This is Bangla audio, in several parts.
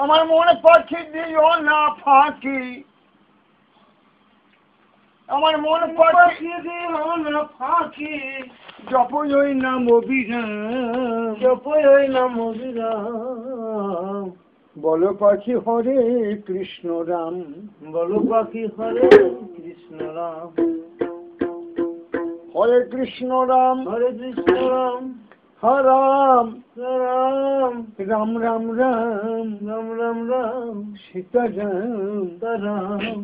আমার মনে পাখি দিও না ফাঁকি। আমার মন পাখি দিও না ফাঁকি। জপই ওই নাম অভিরাম জপই ওই নাম অবিরাম বলো পাখি হরে কৃষ্ণ রাম। বলো পাখি হরে কৃষ্ণ রাম। হরে কৃষ্ণ রাম। হরে কৃষ্ণ রাম। হরাম রাম রাম রাম রাম রাম রাম রাম সীতা রাম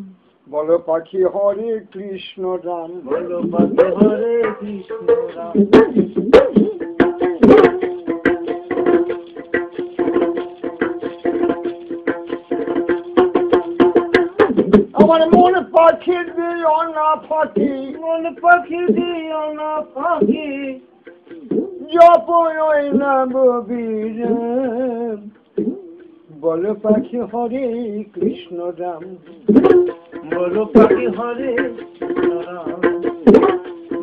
বলো পাখি হরে কৃষ্ণ রাম। বলো পাখি হরে কৃষ্ণ রাম। আমার মন পাখি দিও না পাখি মন পাখি দিও না পাখি নাম অভিরাম বলো পাখি হরে কৃষ্ণ রাম। বল পাখি হরে কৃষ্ণ রাম।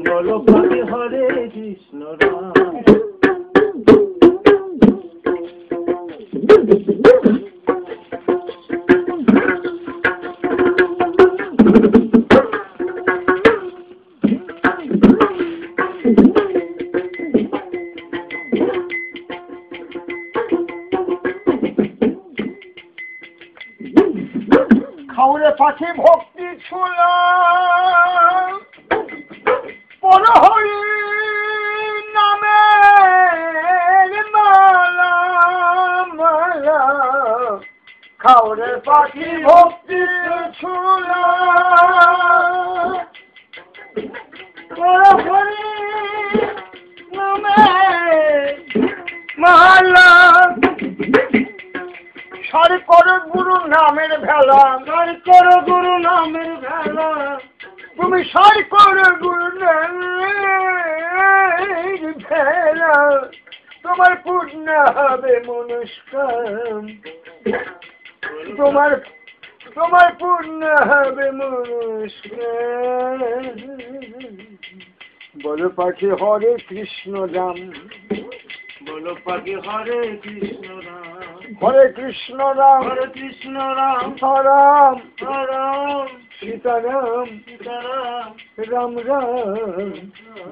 বল পাখি হরে কৃষ্ণ রাম। হাওড়ে পাখি ভক্তি ছিল পরহরি নামে মালা পাখি ভক্তি ছুলাম নামে মালা সারি করে গুরু নামের ভেলা সারি করো গুরু নামের ভেলা তুমি সারি করে গুরু নামের ভেলা তোমার পূর্ণ হবে মনস্কাম তোমার তোমার পূর্ণ হবে মনস্কাম বলো পাখি হরে কৃষ্ণ রাম বলো পাখি হরে কৃষ্ণ রাম হরে কৃষ্ণ রাম। হরে কৃষ্ণ রাম। রাম রাম সীতারাম। সীতারাম। রাম রাম।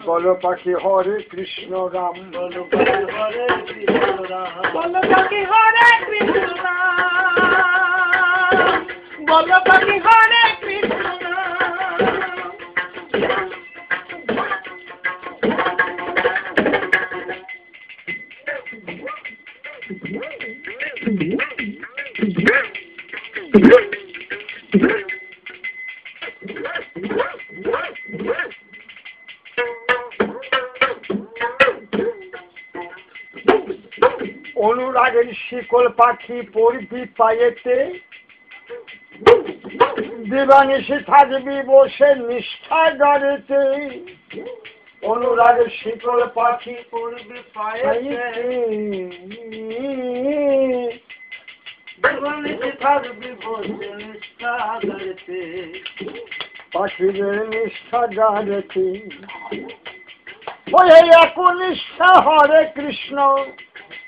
বলো পাখি হরে কৃষ্ণ রাম। বলো পাখি হরে কৃষ্ণ রাম। বলো পাখি হরে কৃষ্ণ রাম। বলো পাখি হরে কৃষ্ণ অনুরাগের শিকল পাখি পড়বি পায়েতে। দিবানিশি থাকবি বসে নিষ্ঠা গাড়িতে। অনুরাগের শিকল পাখি পড়বি নিষ্ঠা পাখিদের নিষ্ঠা ওই হরে কৃষ্ণ।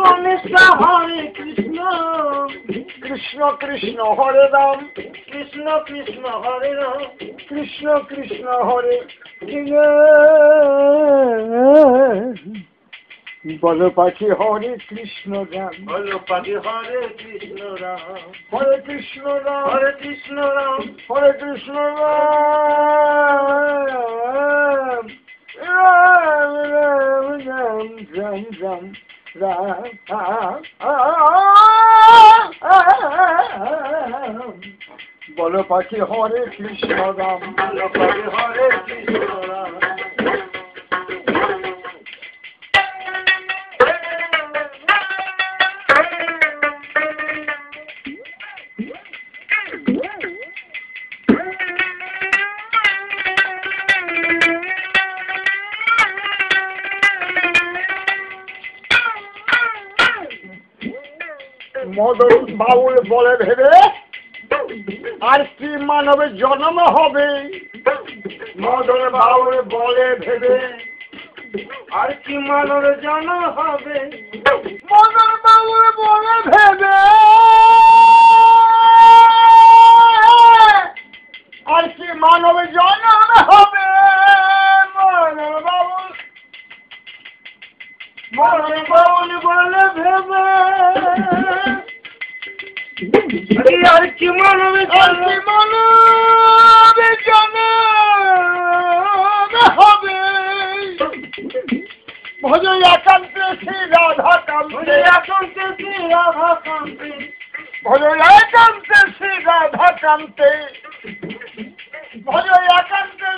নিষ্ঠা হরে কৃষ্ণ। কৃষ্ণ কৃষ্ণ হরে রাম। কৃষ্ণ কৃষ্ণ হরে রাম। কৃষ্ণ কৃষ্ণ হরে বল পাখি হরে কৃষ্ণ রাম। বলো পাখি হরে কৃষ্ণ রাম। হরে কৃষ্ণ রাম। হরে কৃষ্ণ রাম। হরে কৃষ্ণ রাম রাম রাম রাম রাম বল পাখি হরে কৃষ্ণ রাম বলো পাখি হরে কৃষ্ণ রাম মদন বাউল বলে ভেবে আর কি মানবের জন্ম হবে? মদন বাউল বলে ভেবে আর কি মানব জন্ম হবে? মদন বাউল বলে ভেবে আর কি মানবের জন্ম হবে? মদন বাউল মদন বাউল বলে ভেবে আর কি মানব আর কি মানবের জন্ম হবে ভজ একান্তে শ্রী রাধা কান্তে একান্তে শ্রী রাধা কান্তে শ্রী রাধা কান্তে ভজ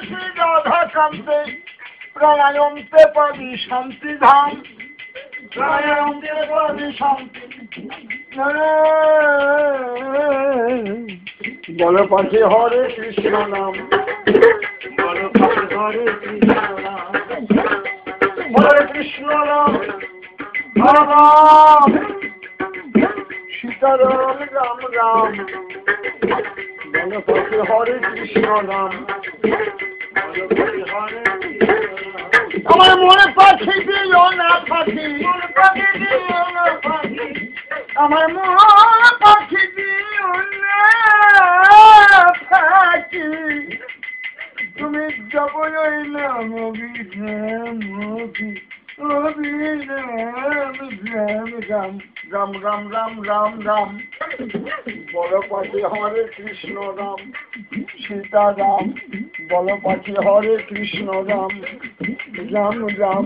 শ্রী রাধা কান্তে প্রাণায়ন্তে পাবি শান্তি ধাম প্রাণায়ন্তে পাবি শান্তি বল পাখি হরে কৃষ্ণ নাম বলো পাখি হরে কৃষ্ণ রাম হরে কৃষ্ণ রাম হরে রাম সীতারাম রাম রাম বল পাখি হরে কৃষ্ণ নাম বলো পাখি হরে কৃষ্ণ রাম আমার মনে পাখি দিও না পাখি। না আমার মনে পাখি দিও না পাখি। তুমি নাম অভিধাম অভি অভিধাম রাম রাম রাম রাম রাম। রাম পাখি হরে কৃষ্ণ রাম, সীতা রাম। বল পাখি হরে কৃষ্ণ রাম। রাম রাম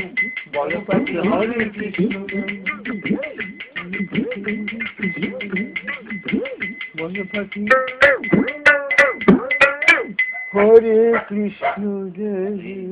বল পাখি হরে কৃষ্ণ রাম বল পাখি হরে কৃষ্ণ জয়